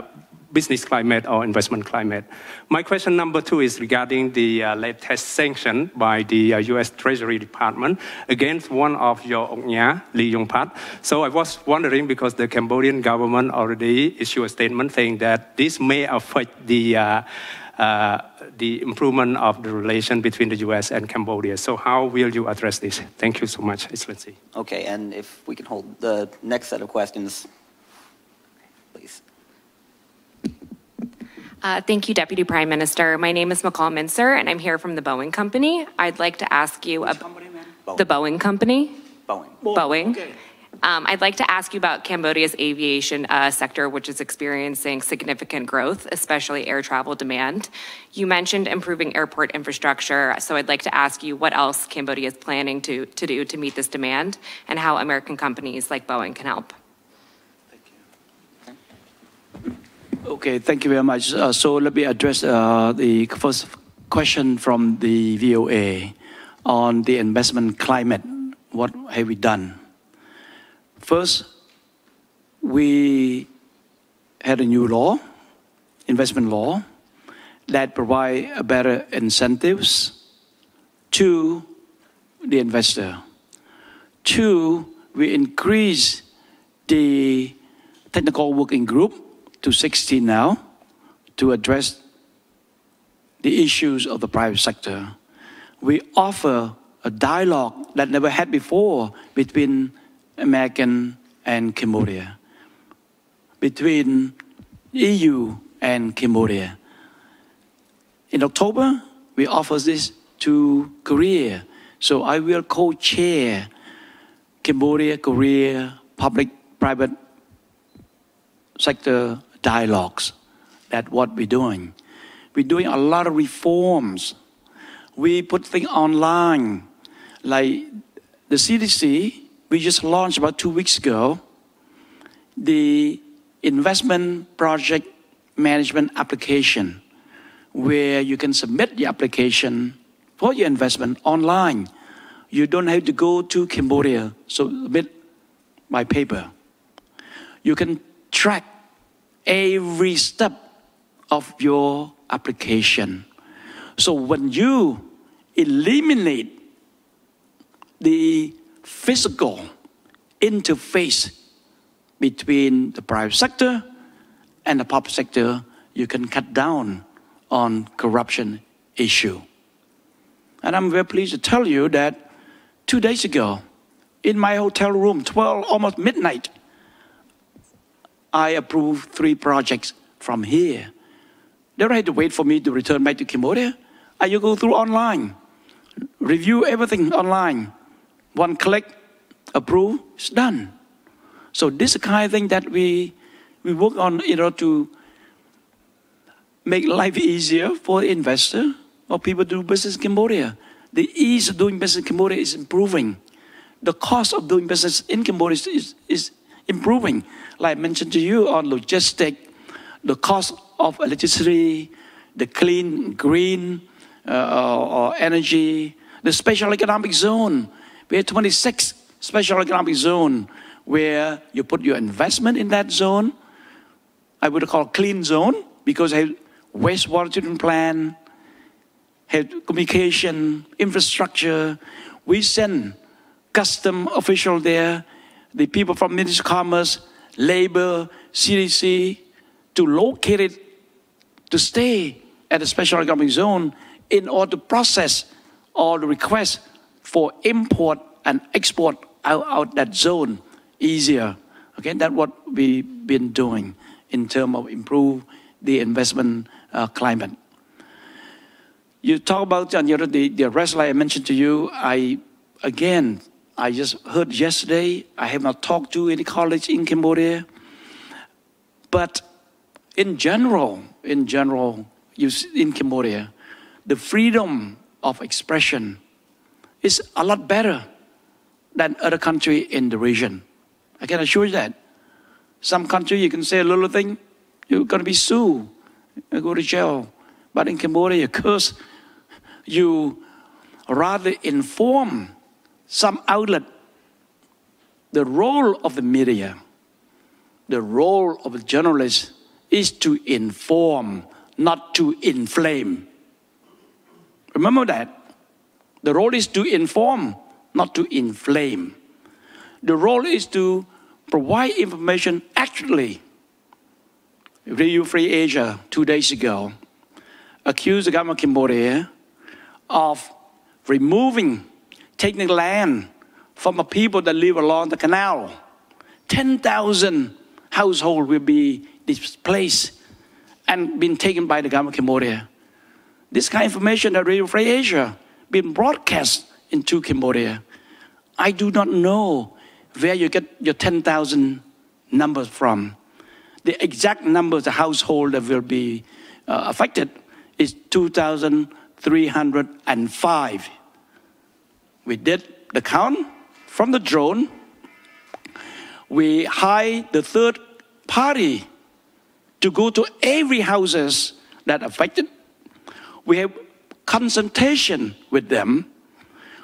business climate or investment climate. My question number two is regarding the uh, latest sanction by the uh, U.S. Treasury Department against one of your Oknha, Lee Yong-pat. So I was wondering because the Cambodian government already issued a statement saying that this may affect the uh, uh, the improvement of the relation between the U.S. and Cambodia. So how will you address this? Thank you so much, Excellency. Okay, and if we can hold the next set of questions, please. Uh, thank you, Deputy Prime Minister. My name is McCall Mincer, and I'm here from the Boeing Company. I'd like to ask you about the Boeing Company. Boeing. Boeing. okay. Um, I'd like to ask you about Cambodia's aviation uh, sector, which is experiencing significant growth, especially air travel demand. You mentioned improving airport infrastructure, so I'd like to ask you what else Cambodia is planning to, to do to meet this demand and how American companies like Boeing can help. Okay, thank you very much. Uh, so let me address uh, the first question from the VOA on the investment climate. What have we done? First, we had a new law, investment law, that provide better incentives to the investor. Two, we increase the technical working group to 60 now to address the issues of the private sector. We offer a dialogue that never had before between American and Cambodia, between EU and Cambodia. In October, we offer this to Korea. So I will co-chair Cambodia, Korea, public-private sector dialogues. That's what we're doing. We're doing a lot of reforms. We put things online, like the CDC. We just launched about two weeks ago the investment project management application, where you can submit the application for your investment online. You don't have to go to Cambodia, so submit by paper. You can track every step of your application. So when you eliminate the physical interface between the private sector and the public sector, you can cut down on corruption issue. And I'm very pleased to tell you that two days ago, in my hotel room, 12, almost midnight, I approve three projects from here. They don't have to wait for me to return back to Cambodia. I uh, you go through online, review everything online. One click, approve, it's done. So this kind of thing that we we work on, you know, to make life easier for investor or people do business in Cambodia. The ease of doing business in Cambodia is improving. The cost of doing business in Cambodia is, is improving. Like I mentioned to you on logistic, the cost of electricity, the clean, green uh, or energy, the special economic zone. We have 26 special economic zone where you put your investment in that zone. I would call clean zone because I have wastewater treatment plant, have communication, infrastructure. We send custom official there, the people from Ministry of Commerce, Labor, CDC, to locate it, to stay at the special economic zone in order to process all the requests for import and export out, out that zone easier. Okay, that's what we've been doing in terms of improve the investment uh, climate. You talk about the, the arrest like I mentioned to you. I, again, I just heard yesterday, I have not talked to any college in Cambodia. But in general, in general, in Cambodia, the freedom of expression is a lot better than other country in the region. I can assure you that. Some country you can say a little thing, you're going to be sued, go to jail. But in Cambodia, curse, you rather inform some outlet the role of the media, the role of a journalist is to inform, not to inflame. Remember that. The role is to inform, not to inflame. The role is to provide information accurately. Radio Free Asia, two days ago, accused the government of Cambodia of removing, taking land from the people that live along the canal. 10,000 households will be displaced and been taken by the government of Cambodia. This kind of information that Radio Free Asia been broadcast into Cambodia. I do not know where you get your 10,000 numbers from. The exact number of the household that will be uh, affected is 2,305. We did the count from the drone. We hired the third party to go to every houses that affected. We have consultation with them.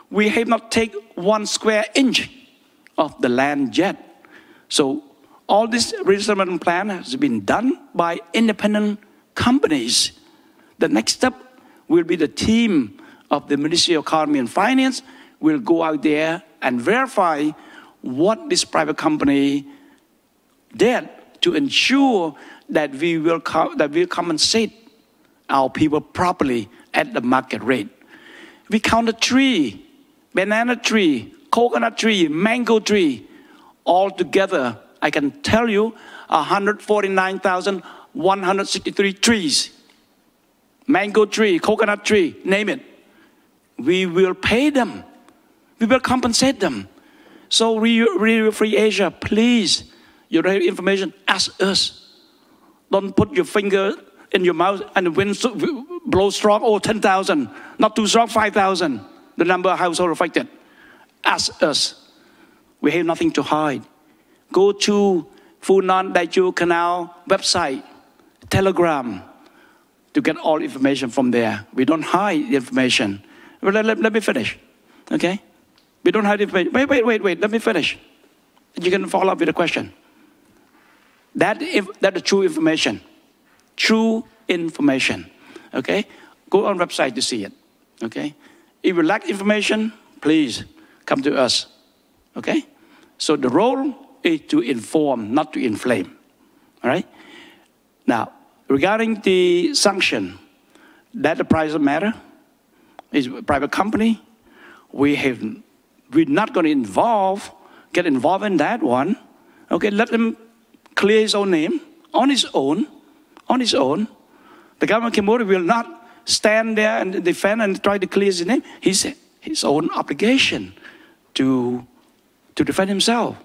We have not take one square inch of the land yet. So all this resettlement plan has been done by independent companies. The next step will be the team of the Ministry of Economy and Finance will go out there and verify what this private company did to ensure that we will that we compensate our people properly at the market rate. We count a tree, banana tree, coconut tree, mango tree, all together. I can tell you 149,163 trees. Mango tree, coconut tree, name it. We will pay them. We will compensate them. So, Radio Free Asia, please, you have information, ask us. Don't put your finger in your mouth and wind blows strong, oh, 10,000. Not too strong, 5,000. The number of households affected. Ask us. We have nothing to hide. Go to Funan Techo Canal website, Telegram, to get all information from there. We don't hide the information. Let, let, let me finish. Okay? We don't have information. Wait, wait, wait, wait. Let me finish. You can follow up with a question. That, if, that is true information. True information. Okay? Go on website to see it. Okay? If you lack information, please come to us. Okay? So the role is to inform, not to inflame. All right? Now, regarding the sanction, that the price matter is private company. We have we're not going to involve, get involved in that one. Okay, let him clear his own name on his own, on his own. The government of Cambodia will not stand there and defend and try to clear his name. He's his own obligation to, to defend himself.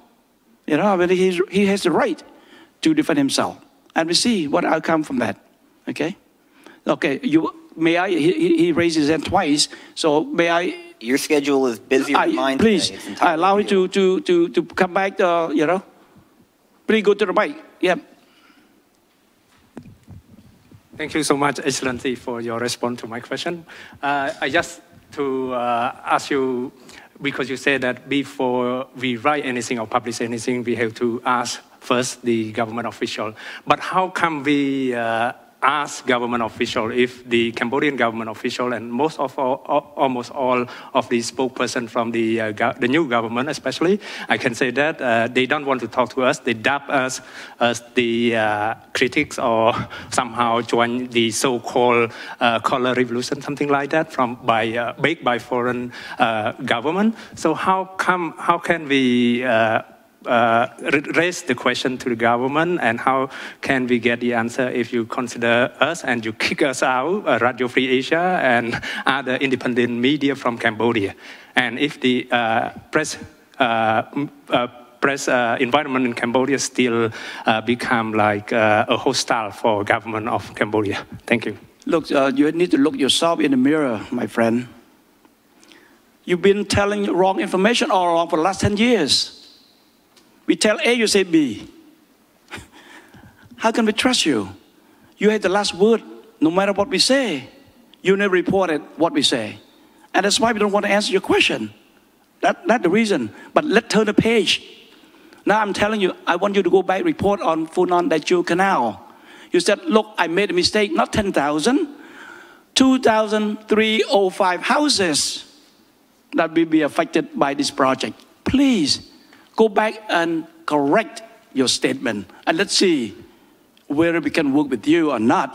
You know, mean, he's, he has the right to defend himself. And we see what outcome from that. Okay? Okay, you, may I, he, he raised his hand twice, so may I your schedule is busy I, than mine please, today. It's I allow you you to, to, to, to come back, uh, you know. Please go to the mic. Yeah. Thank you so much, Excellency, for your response to my question. Uh, I just to uh, ask you, because you said that before we write anything or publish anything, we have to ask first the government official. But how come we uh, ask government official if the Cambodian government official and most of all, almost all of the spokesperson from the, uh, the new government especially, I can say that uh, they don't want to talk to us. They dub us as the uh, critics or [LAUGHS] somehow join the so-called uh, color revolution, something like that, from by uh, baked by foreign uh, government. So how come? How can we? Uh, raise the question to the government and how can we get the answer if you consider us and you kick us out, uh, Radio Free Asia and [LAUGHS] other independent media from Cambodia. And if the uh, press, uh, uh, press environment in Cambodia still become like a hostile for government of Cambodia. Thank you. Look, you need to look yourself in the mirror, my friend. You've been telling wrong information all along for the last 10 years. We tell A, you say B. how can we trust you? You have the last word no matter what we say. You never reported what we say. And that's why we don't want to answer your question. That, that's the reason. But let's turn the page. Now I'm telling you, I want you to go back report on Funan Techo Canal. You said, look, I made a mistake, not 10,000, 2,305 houses that will be affected by this project. Please go back and correct your statement. And let's see whether we can work with you or not.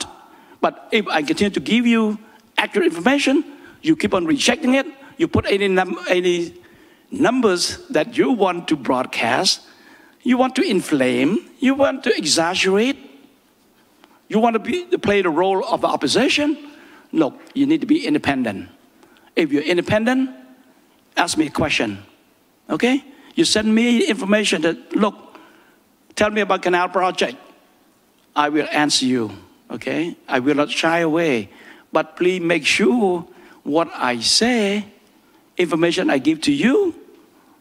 But if I continue to give you accurate information, you keep on rejecting it, you put any, num- any numbers that you want to broadcast, you want to inflame, you want to exaggerate, you want to, be, play the role of the opposition. Look, you need to be independent. If you're independent, ask me a question. Okay? You send me information that, look, tell me about canal project. I will answer you. Okay? I will not shy away. But please make sure what I say, information I give to you,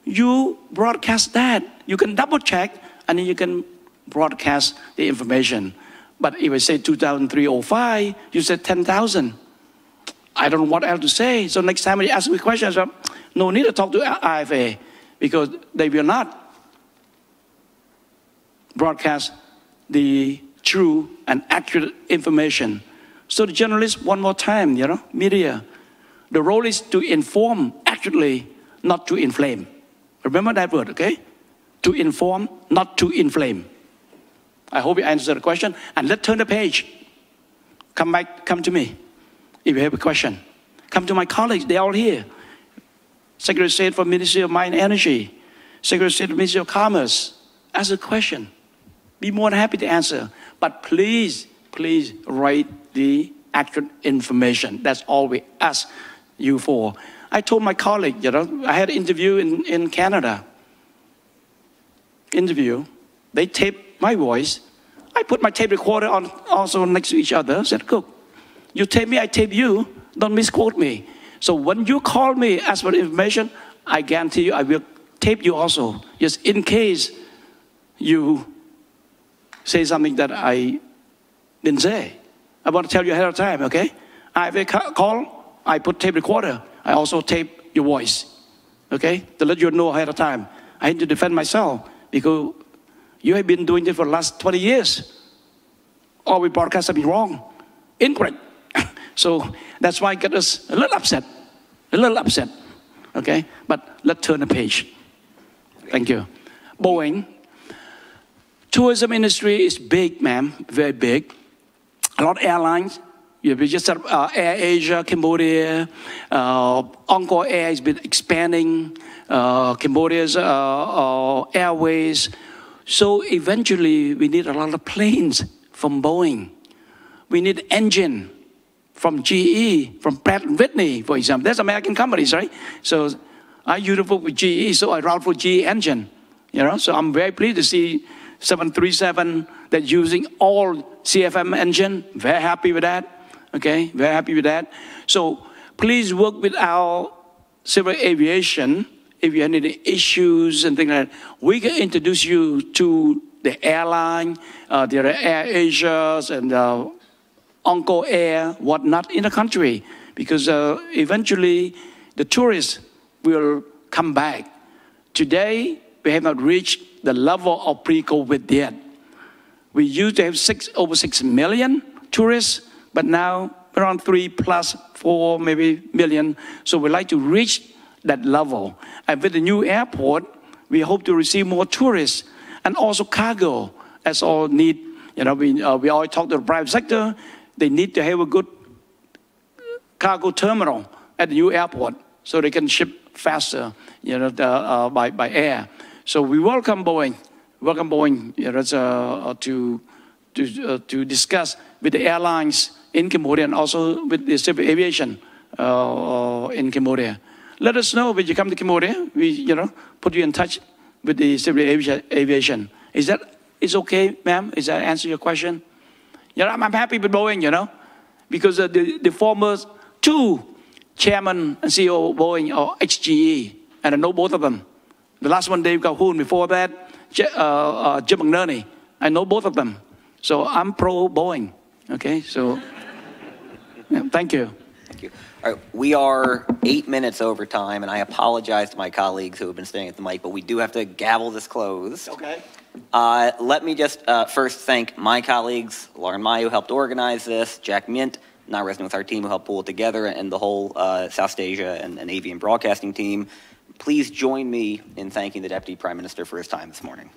you broadcast that. You can double check and then you can broadcast the information. But if I say 200305, you said 10,000. I don't know what else to say. So next time you ask me questions, no need to talk to RFA because they will not broadcast the true and accurate information. So the journalists, one more time, you know, media, the role is to inform accurately, not to inflame. Remember that word, okay? To inform, not to inflame. I hope you answered the question. And let's turn the page. Come back, come to me if you have a question. Come to my colleagues, they're all here. Secretary of State for Ministry of Mine Energy, Secretary of State for Ministry of Commerce. Ask a question. Be more than happy to answer. But please, please write the accurate information. That's all we ask you for. I told my colleague, you know, I had an interview in, in Canada. Interview. They taped my voice. I put my tape recorder on also next to each other. Said, Cook, you tape me, I tape you. Don't misquote me. So when you call me, ask for information, I guarantee you I will tape you also. Just in case you say something that I didn't say. I want to tell you ahead of time, okay? I have a call, I put tape recorder. I also tape your voice, okay? To let you know ahead of time. I need to defend myself because you have been doing this for the last 20 years. All we broadcast have been wrong, incorrect. So that's why it got us a little upset, a little upset, okay? But let's turn the page. Thank you. Boeing. Tourism industry is big, ma'am, very big. A lot of airlines you have just uh, Air Asia, Cambodia, uh, Angkor Air has been expanding, uh, Cambodia's uh, uh, airways. So eventually, we need a lot of planes from Boeing. We need engine from GE, from Pratt Whitney, for example. That's American companies, right? So I work with GE, so I route for GE engine. You know, so I'm very pleased to see 737 that using all CFM engine. Very happy with that. Okay, very happy with that. So please work with our civil aviation if you have any issues and things like that. We can introduce you to the airline, uh, the Air Asias and uh, Angkor Air, whatnot in the country, because uh, eventually the tourists will come back. Today, we have not reached the level of pre-COVID yet. We used to have six, over six million tourists but now around three plus four, maybe million. So we'd like to reach that level. And with the new airport, we hope to receive more tourists and also cargo as all need. You know, we, uh, we always talk to the private sector. They need to have a good cargo terminal at the new airport so they can ship faster, you know, uh, by, by air. So we welcome Boeing, welcome Boeing you know, uh, to, to, uh, to discuss with the airlines in Cambodia and also with the civil aviation uh, in Cambodia. Let us know when you come to Cambodia. We, you know, put you in touch with the civil aviation. Is that is okay, ma'am? Is that answer your question? You know, I'm, I'm happy with Boeing. You know, because uh, the the former two chairman and CEO of Boeing or HGE, and I know both of them. The last one, Dave Calhoun. Before that, uh, uh, Jim McNerney. I know both of them. So I'm pro Boeing. Okay, so yeah, thank you. Thank you. All right, we are eight minutes over time, and I apologize to my colleagues who have been staying at the mic, but we do have to gavel this closed. Okay. Uh, let me just uh, first thank my colleagues, Lauren Mai, who helped organize this, Jack Mint, not resident with our team, who helped pull it together, and the whole uh, South Asia and, and Avian Broadcasting team. Please join me in thanking the Deputy Prime Minister for his time this morning.